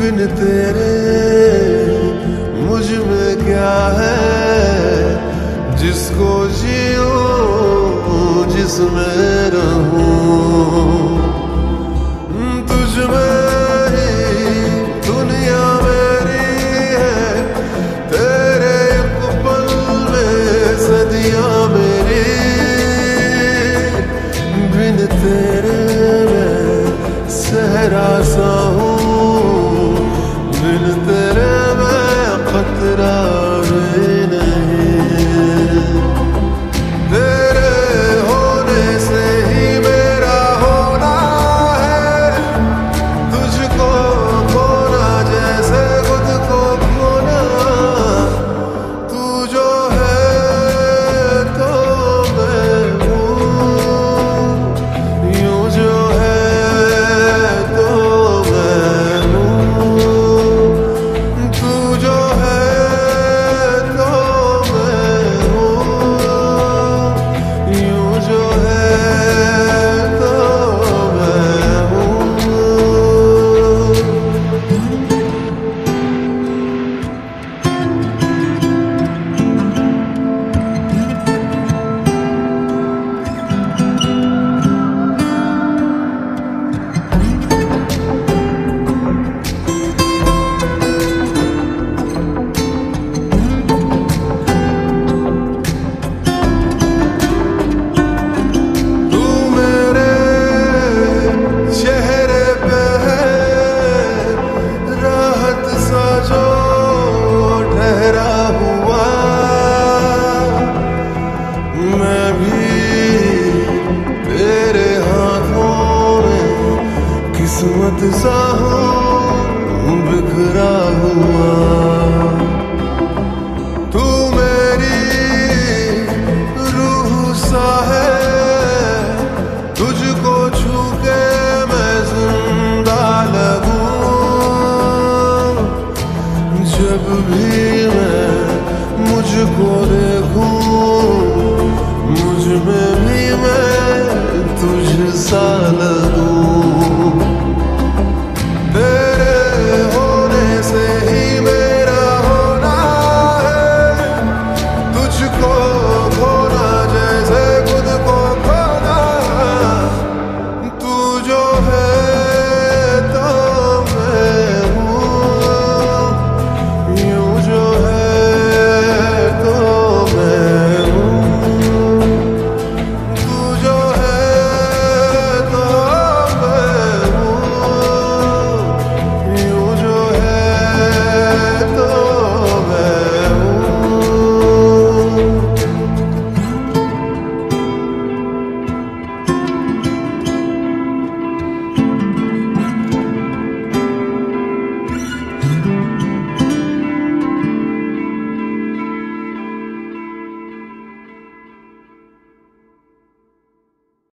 बिन तेरे मुझमें क्या है? जिसको जियो जिसमें रहो भी तेरे हाथों में किस्मत सा हूँ बिखरा हुआ। तू मेरी रूह सा है, तुझको छू के मैं ज़िंदा लगूं। जब भी insanı dur